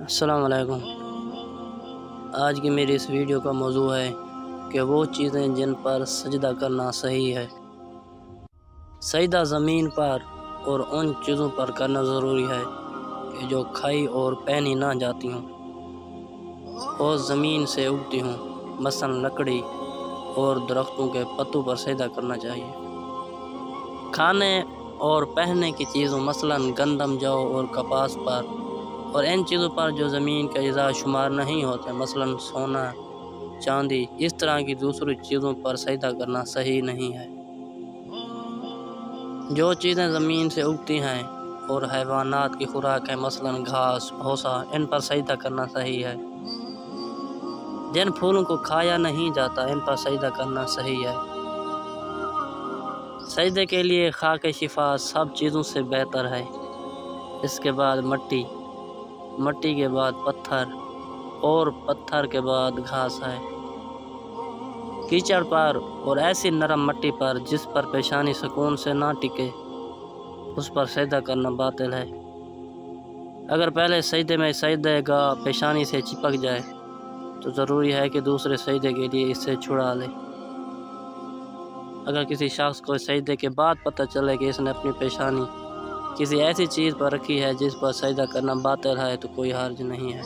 السلام علیکم۔ آج کی میری اس ویڈیو کا موضوع ہے کہ وہ چیزیں جن پر سجدہ کرنا صحیح ہے۔ سجدہ زمین پر اور ان چیزوں پر کرنا ضروری ہے کہ جو کھائی اور پہنی نہ جاتی ہوں۔ اور زمین سے اگتی ہوں، مثلا لکڑی اور درختوں کے پتوں پر سجدہ کرنا چاہیے۔ کھانے اور پہننے کی چیزوں، مثلا گندم جو اور کپاس پر اور ان چیزوں پر جو زمین کا اجزاء شمار نہیں ہوتے، مثلا سونا، چاندی، اس طرح کی دوسری چیزوں پر سجدہ کرنا صحیح نہیں ہے۔ جو چیزیں زمین سے اگتی ہیں اور حیوانات کی خوراک ہے مثلا گھاس بھوسا ان پر سجدہ کرنا صحیح ہے۔ جن پھولوں کو کھایا نہیں جاتا، ان پر سجدہ کرنا صحیح ہے۔ سجدے کے لیے خاک شفا سب چیزوں سے بہتر ہے۔ اس کے بعد مٹی۔ مٹی کے بعد پتھر اور پتھر کے بعد گھاس ہے۔ کیچڑ پر اور ایسی نرم مٹی پر جس پر پیشانی سکون سے نہ ٹکے، اس پر سجدہ کرنا باطل ہے۔ اگر پہلے سجدے میں سجدے گا پیشانی سے چپک جائے، تو ضروری ہے کہ دوسرے سجدے کے لیے اس سے چھڑا لے۔ اگر کسی شخص کو سجدے کے بعد پتہ چلے کہ اس نے اپنی پیشانی کسی ایسی چیز پر رکھی ہے جس پر سجدہ کرنا باطل ہے تو کوئی حرج نہیں ہے۔